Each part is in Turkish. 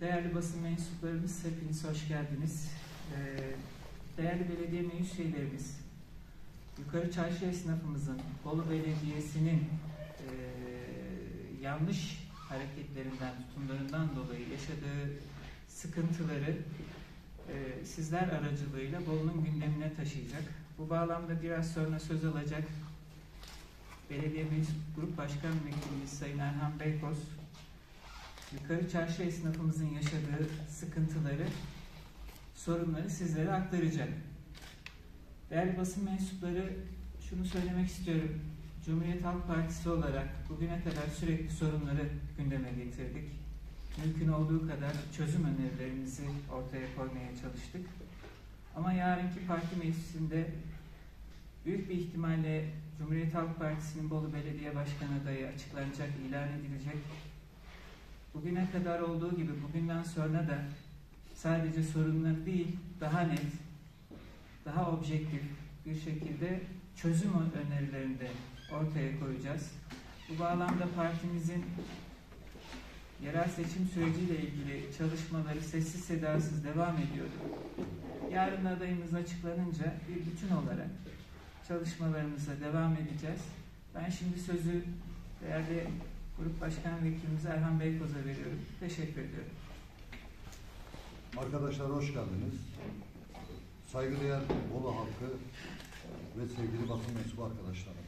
değerli basın mensuplarımız, hepiniz hoş geldiniz. Ee, değerli belediye meclis üyelerimiz, Yukarı Çarşı esnafımızın, Bolu Belediyesi'nin e, yanlış hareketlerinden, tutumlarından dolayı yaşadığı sıkıntıları e, sizler aracılığıyla Bolu'nun gündemine taşıyacak. Bu bağlamda biraz sonra söz alacak Belediye Meclis Grup Başkan Vekilimiz Sayın Erhan Beykoz, Yukarı Çarşı esnafımızın yaşadığı sıkıntıları, sorunları sizlere aktaracak. Değerli basın mensupları şunu söylemek istiyorum. Cumhuriyet Halk Partisi olarak bugüne kadar sürekli sorunları gündeme getirdik. Mümkün olduğu kadar çözüm önerilerimizi ortaya koymaya çalıştık. Ama yarınki parti meclisinde büyük bir ihtimalle Cumhuriyet Halk Partisi'nin Bolu Belediye Başkanı adayı açıklanacak, ilan edilecek. Bugüne kadar olduğu gibi bugünden sonra da sadece sorunları değil, daha net, daha objektif bir şekilde çözüm önerilerini de ortaya koyacağız. Bu bağlamda partimizin yerel seçim süreciyle ilgili çalışmaları sessiz sedasız devam ediyor. Yarın adayımız açıklanınca bir bütün olarak çalışmalarımıza devam edeceğiz. Ben şimdi sözü değerli Grup Başkan Vekilimiz Erhan Beykoz'a veriyorum. Teşekkür ediyorum. Arkadaşlar hoş geldiniz. Saygıdeğer Bolu halkı ve sevgili basın mensubu arkadaşlarım.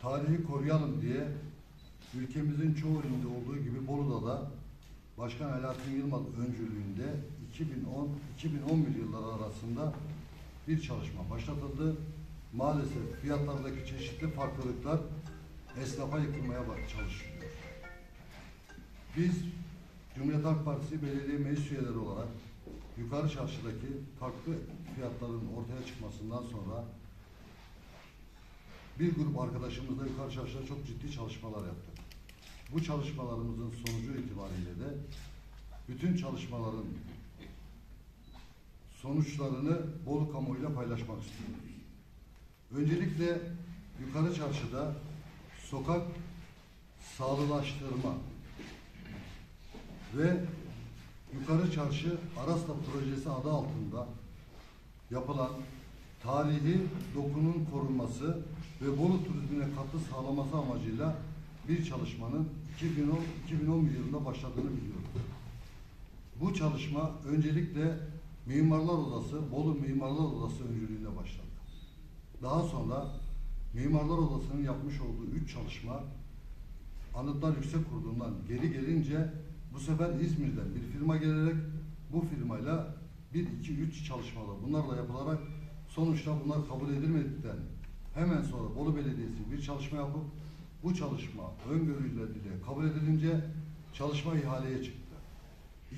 Tarihi koruyalım diye ülkemizin çoğu ilinde olduğu gibi Bolu'da da Başkan Alaaddin Yılmaz öncülüğünde 2010-2011 yılları arasında bir çalışma başlatıldı. Maalesef fiyatlardaki çeşitli farklılıklar esnafa yıkılmaya çalışılıyor. Biz Cumhuriyet Halk Partisi belediye meclis üyeleri olarak yukarı çarşıdaki farklı fiyatların ortaya çıkmasından sonra bir grup arkadaşımızla yukarı çarşıda çok ciddi çalışmalar yaptık. Bu çalışmalarımızın sonucu itibariyle de bütün çalışmaların sonuçlarını Bolu kamuoyuyla paylaşmak istiyoruz. Öncelikle yukarı çarşıda sokak sağlılaştırma ve Yukarı Çarşı Arasla Projesi adı altında yapılan tarihi dokunun korunması ve Bolu turizmine katkı sağlaması amacıyla bir çalışmanın 2010, 2011 yılında başladığını biliyoruz. Bu çalışma öncelikle Mimarlar Odası, Bolu Mimarlar Odası öncülüğünde başladı. Daha sonra Mimarlar Odası'nın yapmış olduğu üç çalışma Anıtlar Yüksek Kurulu'ndan geri gelince bu sefer İzmir'den bir firma gelerek bu firmayla bir, iki, üç çalışmalar bunlarla yapılarak sonuçta bunlar kabul edilmedikten hemen sonra Bolu Belediyesi bir çalışma yapıp bu çalışma öngörüyle kabul edilince çalışma ihaleye çıktı.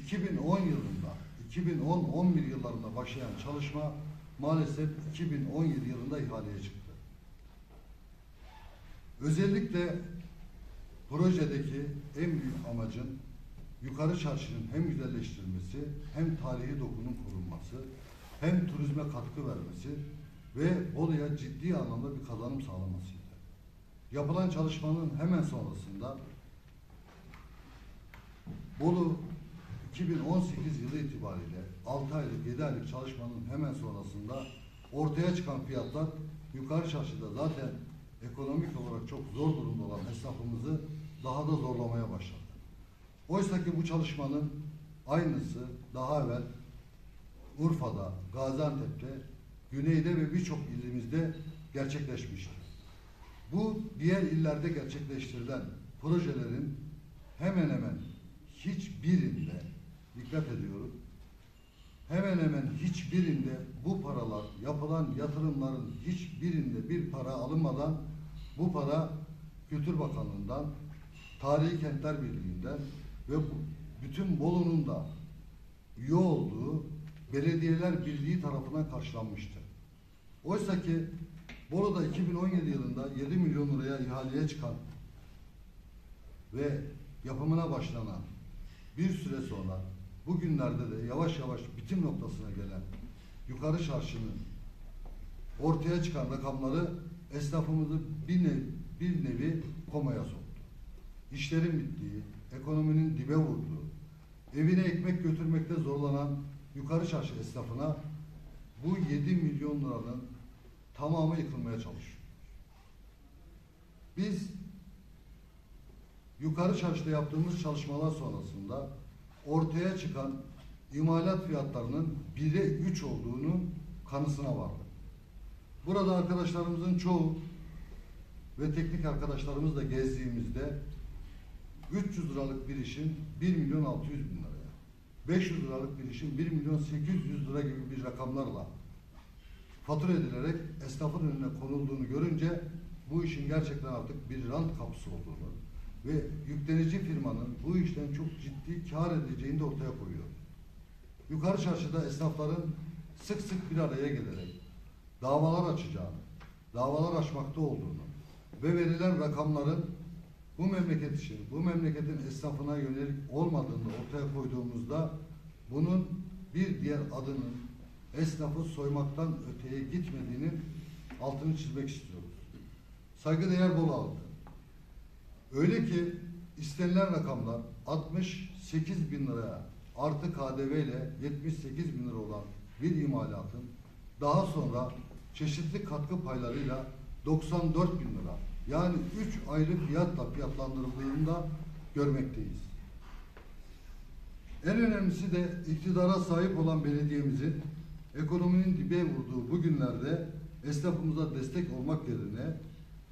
2010 yılında 2010-11 yıllarında başlayan çalışma maalesef 2017 yılında ihaleye çıktı. Özellikle projedeki en büyük amacın yukarı çarşının hem güzelleştirilmesi hem tarihi dokunun korunması hem turizme katkı vermesi ve Bolu'ya ciddi anlamda bir kazanım sağlamasıydı. Yapılan çalışmanın hemen sonrasında Bolu 2018 yılı itibariyle 6 aylık 7 aylık çalışmanın hemen sonrasında ortaya çıkan fiyatlar yukarı çarşıda zaten ekonomik olarak çok zor durumda olan esnafımızı daha da zorlamaya başladı. Oysa ki bu çalışmanın aynısı daha evvel Urfa'da, Gaziantep'te, Güney'de ve birçok ilimizde gerçekleşmiştir. Bu diğer illerde gerçekleştirilen projelerin hemen hemen hiçbirinde dikkat ediyorum. Hemen hemen hiçbirinde bu paralar, yapılan yatırımların hiçbirinde bir para alınmadan bu para Kültür Bakanlığı'ndan, Tarihi Kentler Birliği'nden ve bütün Bolu'nun da üye olduğu Belediyeler Birliği tarafından karşılanmıştı. Oysa ki Bolu'da 2017 yılında 7 milyon liraya ihaleye çıkan ve yapımına başlanan bir süre sonra bugünlerde de yavaş yavaş bitim noktasına gelen yukarı çarşının ortaya çıkan rakamları esnafımızı bir nevi, bir nevi komaya soktu. İşlerin bittiği, ekonominin dibe vurduğu, evine ekmek götürmekte zorlanan yukarı çarşı esnafına bu 7 milyon liranın tamamı yıkılmaya çalışıyor. Biz yukarı çarşıda yaptığımız çalışmalar sonrasında ortaya çıkan imalat fiyatlarının 1'e 3 olduğunu kanısına vardık. Burada arkadaşlarımızın çoğu ve teknik arkadaşlarımızla gezdiğimizde 300 liralık bir işin 1 milyon 600 bin liraya, 500 liralık bir işin 1 milyon 800 lira gibi bir rakamlarla fatura edilerek esnafın önüne konulduğunu görünce bu işin gerçekten artık bir rant kapısı olduğunu ve yüklenici firmanın bu işten çok ciddi kar edeceğini de ortaya koyuyor. Yukarı çarşıda esnafların sık sık bir araya gelerek davalar açacağını, davalar açmakta olduğunu ve verilen rakamların bu memleket için, bu memleketin esnafına yönelik olmadığını ortaya koyduğumuzda bunun bir diğer adının esnafı soymaktan öteye gitmediğinin altını çizmek istiyoruz. Saygıdeğer Bolu halkı. Öyle ki istenilen rakamlar 68 bin liraya artı KDV ile 78 bin lira olan bir imalatın daha sonra çeşitli katkı paylarıyla 94 bin lira yani 3 ayrı fiyatla fiyatlandırıldığını da görmekteyiz. En önemlisi de iktidara sahip olan belediyemizin ekonominin dibe vurduğu bu günlerde esnafımıza destek olmak yerine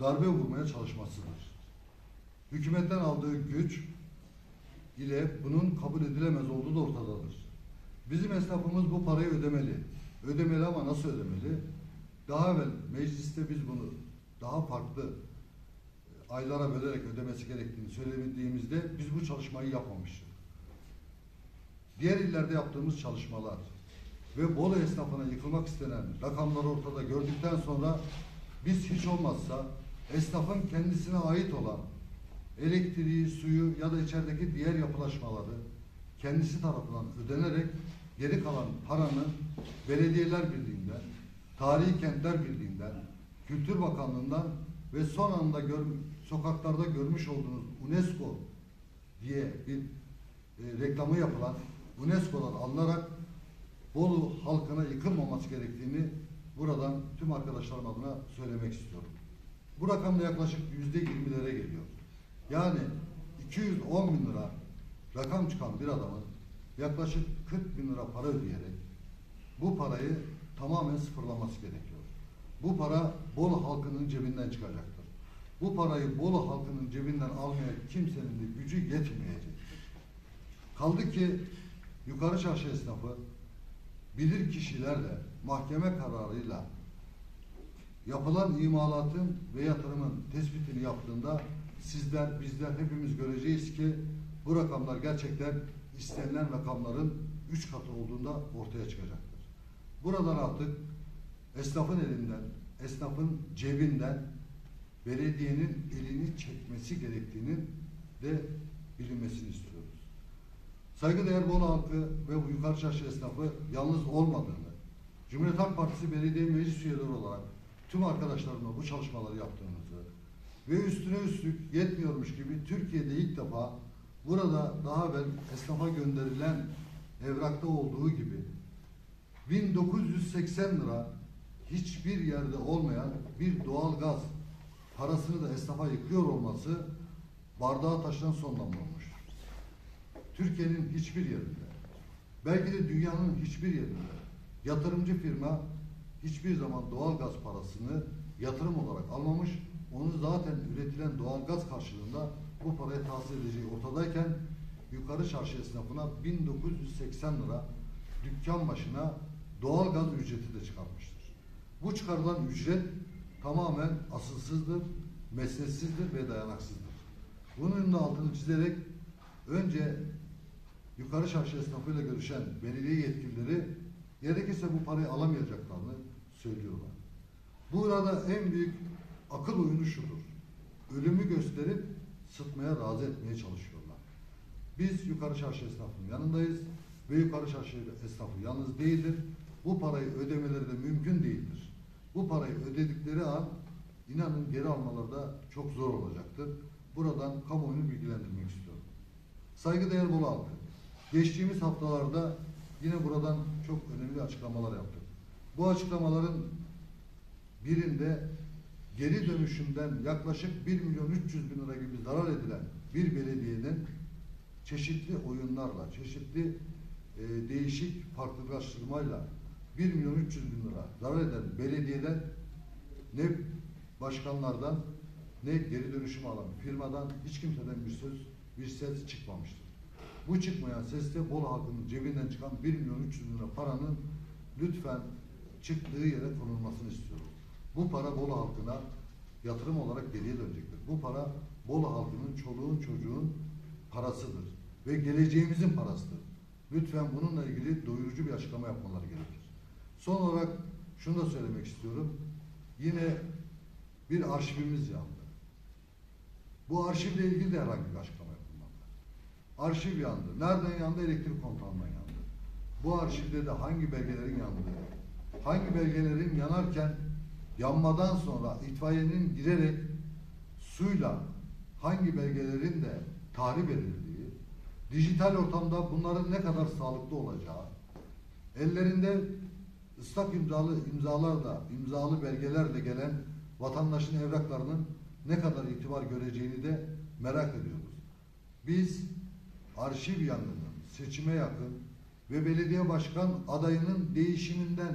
darbe vurmaya çalışmasıdır. Hükümetten aldığı güç ile bunun kabul edilemez olduğu da ortadadır. Bizim esnafımız bu parayı ödemeli. Ödemeli ama nasıl ödemeli? Daha evvel mecliste biz bunu daha farklı e, aylara bölerek ödemesi gerektiğini söylediğimizde biz bu çalışmayı yapmamıştık. Diğer illerde yaptığımız çalışmalar ve Bolu esnafına yıkılmak istenen rakamları ortada gördükten sonra biz hiç olmazsa esnafın kendisine ait olan elektriği, suyu ya da içerideki diğer yapılaşmaları kendisi tarafından ödenerek geri kalan paranın Belediyeler Birliği'nden, Tarihi Kentler Birliği'nden, Kültür Bakanlığı'ndan ve son anda gör, sokaklarda görmüş olduğunuz UNESCO diye bir e, reklamı yapılan UNESCO'dan alınarak Bolu halkına yıkılmaması gerektiğini buradan tüm arkadaşlarım adına söylemek istiyorum. Bu rakam da yaklaşık yüzde yirmilere geliyor. Yani 210 bin lira rakam çıkan bir adamın yaklaşık 40 bin lira para ödeyerek bu parayı tamamen sıfırlaması gerekiyor. Bu para Bolu halkının cebinden çıkacaktır. Bu parayı Bolu halkının cebinden almaya kimsenin de gücü yetmeyecektir. Kaldı ki yukarı çarşı esnafı bilir kişilerle mahkeme kararıyla yapılan imalatın ve yatırımın tespitini yaptığında sizler, bizler hepimiz göreceğiz ki bu rakamlar gerçekten istenilen rakamların üç katı olduğunda ortaya çıkacaktır. Buradan artık esnafın elinden, esnafın cebinden belediyenin elini çekmesi gerektiğinin de bilinmesini istiyoruz. Saygıdeğer Bolu halkı ve yukarı çarşı esnafı yalnız olmadığını, Cumhuriyet Halk Partisi belediye meclis üyeleri olarak tüm arkadaşlarımla bu çalışmaları yaptığımızı ve üstüne üstlük yetmiyormuş gibi Türkiye'de ilk defa burada daha evvel esnafa gönderilen evrakta olduğu gibi 1980 lira hiçbir yerde olmayan bir doğal gaz parasını da esnafa yıkıyor olması bardağa taşıran son damla olmuştur. Türkiye'nin hiçbir yerinde, belki de dünyanın hiçbir yerinde yatırımcı firma hiçbir zaman doğal gaz parasını yatırım olarak almamış. Onu zaten üretilen doğal gaz karşılığında bu parayı tahsil edeceği ortadayken yukarı çarşı esnafına 1980 lira dükkan başına doğal gaz ücreti de çıkartmıştır. Bu çıkarılan ücret tamamen asılsızdır, mesnetsizdir ve dayanaksızdır. Bunun da altını çizerek önce yukarı çarşı esnafıyla görüşen belediye yetkilileri gerekirse bu parayı alamayacaklarını söylüyorlar. Burada en büyük akıl oyunu şudur. Ölümü gösterip sıtmaya razı etmeye çalışıyorlar. Biz yukarı çarşı esnafının yanındayız ve yukarı çarşı esnafı yalnız değildir. Bu parayı ödemeleri de mümkün değildir. Bu parayı ödedikleri an inanın geri almaları da çok zor olacaktır. Buradan kamuoyunu bilgilendirmek istiyorum. Saygıdeğer Bolu halkı. Geçtiğimiz haftalarda yine buradan çok önemli açıklamalar yaptık. Bu açıklamaların birinde geri dönüşümden yaklaşık 1 milyon 300 bin lira gibi zarar edilen bir belediyenin çeşitli oyunlarla, çeşitli e, değişik farklılaştırmayla 1 milyon 300 bin lira zarar eden belediyeden ne başkanlardan ne geri dönüşüm alan firmadan hiç kimseden bir söz, bir ses çıkmamıştır. Bu çıkmayan ses de Bolu halkının cebinden çıkan 1 milyon 300 bin lira paranın lütfen çıktığı yere konulmasını istiyoruz. Bu para Bolu halkına yatırım olarak geriye dönecektir. Bu para Bolu halkının çoluğun çocuğun parasıdır ve geleceğimizin parasıdır. Lütfen bununla ilgili doyurucu bir açıklama yapmaları gerekir. Son olarak şunu da söylemek istiyorum. Yine bir arşivimiz yandı. Bu arşivle ilgili de herhangi bir açıklama yapılmadı. Arşiv yandı. Nereden yandı? Elektrik kontağından yandı. Bu arşivde de hangi belgelerin yandığı, hangi belgelerin yanarken yanmadan sonra itfaiyenin girerek suyla hangi belgelerin de tahrip edildiği, dijital ortamda bunların ne kadar sağlıklı olacağı, ellerinde ıslak imzalı imzalarla, imzalı belgelerle gelen vatandaşın evraklarının ne kadar itibar göreceğini de merak ediyoruz. Biz arşiv yangının seçime yakın ve belediye başkan adayının değişiminden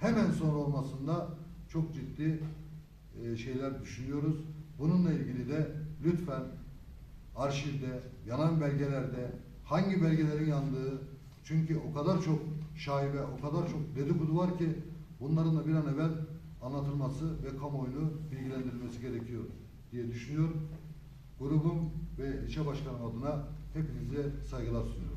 hemen sonra olmasında çok ciddi e, şeyler düşünüyoruz. Bununla ilgili de lütfen arşivde, yanan belgelerde hangi belgelerin yandığı çünkü o kadar çok şaibe, o kadar çok dedikodu var ki bunların da bir an evvel anlatılması ve kamuoyunu bilgilendirilmesi gerekiyor diye düşünüyorum. Grubum ve ilçe başkanım adına hepinize saygılar sunuyorum.